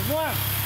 Semua